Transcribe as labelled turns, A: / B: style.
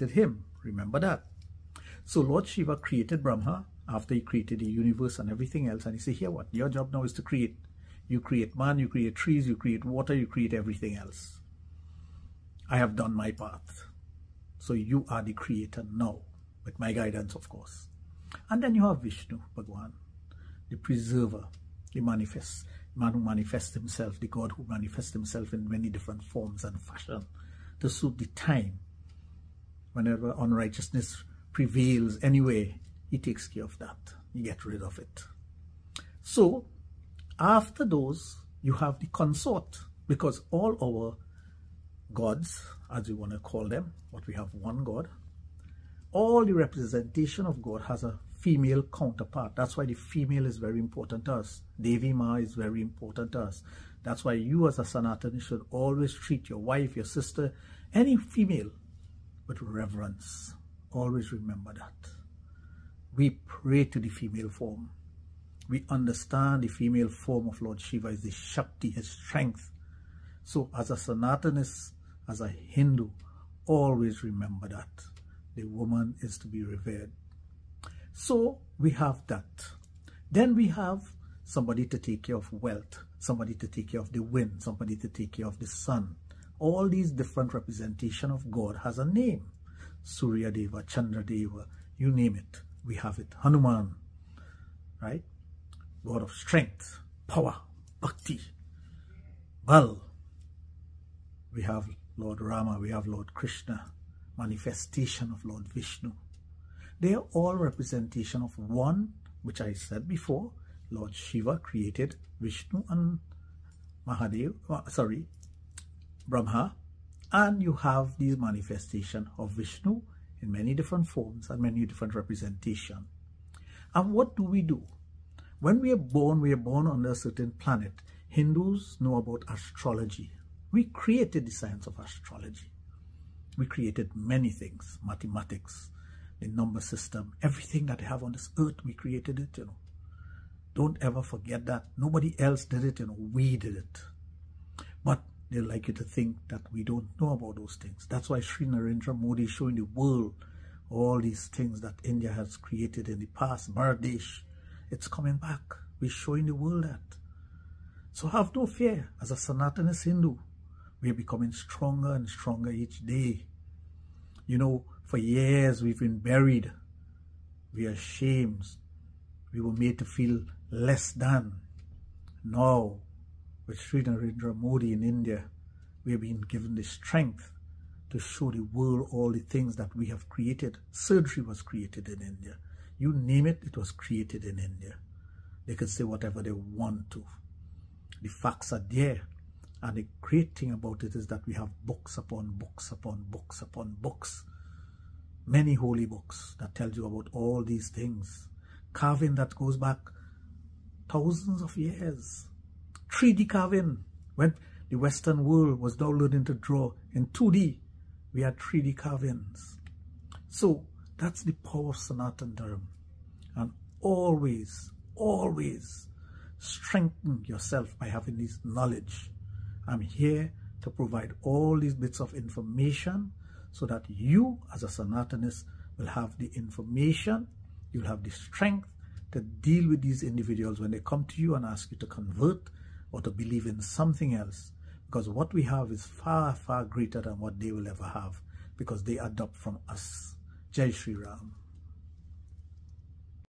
A: him. Remember that. So Lord Shiva created Brahma after he created the universe and everything else. And he said, here what? Your job now is to create. You create man, you create trees, you create water, you create everything else. I have done my part. So you are the creator now, with my guidance, of course. And then you have Vishnu, Bhagwan, the preserver, the manifest, man who manifests himself, the God who manifests himself in many different forms and fashion to suit the time. Whenever unrighteousness prevails anyway, he takes care of that. You get rid of it. So, after those, you have the consort, because all our gods, as you want to call them, what we have one God, all the representation of God has a female counterpart. That's why the female is very important to us. Devi Ma is very important to us. That's why you as a Sanatani should always treat your wife, your sister, any female with reverence. Always remember that. We pray to the female form. We understand the female form of Lord Shiva is the Shakti, his strength. So as a Sanatanist, as a Hindu, always remember that. The woman is to be revered. So we have that. Then we have somebody to take care of wealth, somebody to take care of the wind, somebody to take care of the sun. All these different representation of God has a name. Surya Deva, Chandra Deva, you name it, we have it. Hanuman, right? God of strength, power, bhakti, Bal. We have Lord Rama, we have Lord Krishna, manifestation of Lord Vishnu. They are all representation of one, which I said before, Lord Shiva created Vishnu and Mahadev, uh, sorry, Brahma, and you have these manifestation of Vishnu in many different forms and many different representation. And what do we do? When we are born, we are born on a certain planet. Hindus know about astrology. We created the science of astrology. We created many things, mathematics, the number system, everything that they have on this earth, we created it, you know. Don't ever forget that. Nobody else did it, you know, we did it. They like you to think that we don't know about those things. That's why Sri Narendra Modi is showing the world all these things that India has created in the past. Bangladesh, it's coming back. We're showing the world that. So have no fear. As a Sanatanist Hindu, we're becoming stronger and stronger each day. You know, for years we've been buried. We are ashamed. We were made to feel less than. Now with Sri Narendra Modi in India, we have been given the strength to show the world all the things that we have created. Surgery was created in India. You name it, it was created in India. They can say whatever they want to. The facts are there. And the great thing about it is that we have books upon books upon books upon books. Many holy books that tell you about all these things. Carving that goes back thousands of years. 3D carving. When the Western world was now learning to draw in 2D, we had 3D carvings. So that's the power of Sanatan Dharma. And always, always strengthen yourself by having this knowledge. I'm here to provide all these bits of information so that you as a Sanatanist will have the information, you'll have the strength to deal with these individuals when they come to you and ask you to convert or to believe in something else because what we have is far, far greater than what they will ever have because they adopt from us. Jai Sri Ram.